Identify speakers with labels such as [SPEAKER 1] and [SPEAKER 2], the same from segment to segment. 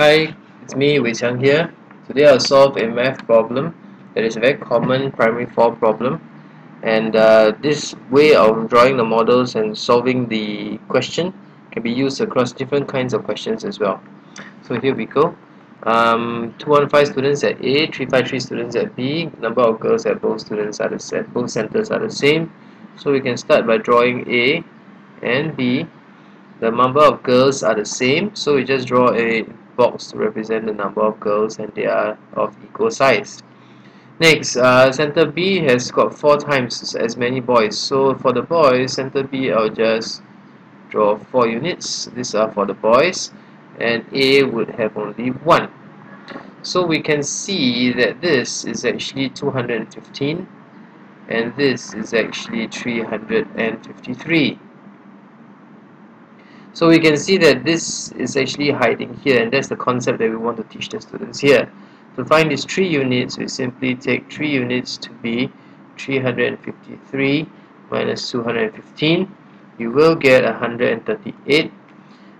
[SPEAKER 1] Hi, it's me, Wei Qiang here. Today I'll solve a math problem that is a very common primary 4 problem and uh, this way of drawing the models and solving the question can be used across different kinds of questions as well. So here we go. Um, 215 students at A, 353 students at B, number of girls at both students are the same, both centers are the same. So we can start by drawing A and B. The number of girls are the same, so we just draw a box to represent the number of girls and they are of equal size. Next, uh, center B has got four times as many boys. So for the boys, center B, I'll just draw four units. These are for the boys, and A would have only one. So we can see that this is actually 215, and this is actually 353 so we can see that this is actually hiding here and that's the concept that we want to teach the students here. To find these three units we simply take three units to be 353 minus 215 you will get 138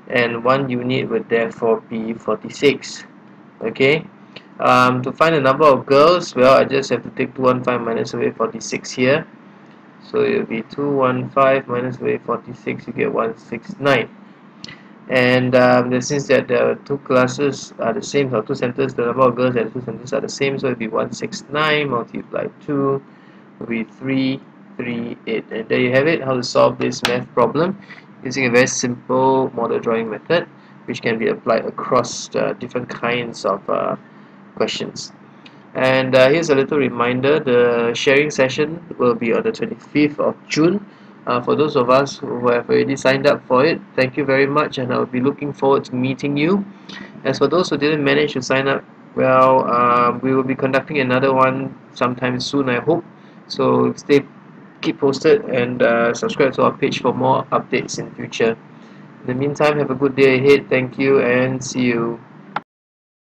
[SPEAKER 1] and one unit would therefore be 46 okay? Um, to find the number of girls well I just have to take 215 minus away 46 here. So it will be 215 minus away 46 you get 169 and um, since that the two classes are the same or two centers the number of girls at two centers are the same so it will be 169 multiplied 2 will be 338 and there you have it how to solve this math problem using a very simple model drawing method which can be applied across different kinds of uh, questions. And uh, here's a little reminder the sharing session will be on the 25th of June uh, for those of us who have already signed up for it thank you very much and I'll be looking forward to meeting you. As for those who didn't manage to sign up well um, we will be conducting another one sometime soon I hope. So stay keep posted and uh, subscribe to our page for more updates in future. In the meantime have a good day ahead. Thank you and see you